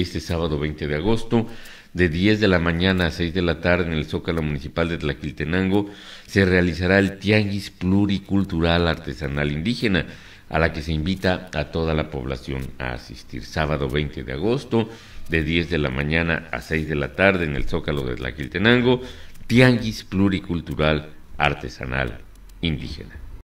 este sábado 20 de agosto, de 10 de la mañana a 6 de la tarde en el Zócalo Municipal de Tlaquiltenango, se realizará el Tianguis Pluricultural Artesanal Indígena, a la que se invita a toda la población a asistir. Sábado 20 de agosto, de 10 de la mañana a 6 de la tarde en el Zócalo de Tlaquiltenango, Tianguis Pluricultural Artesanal Indígena.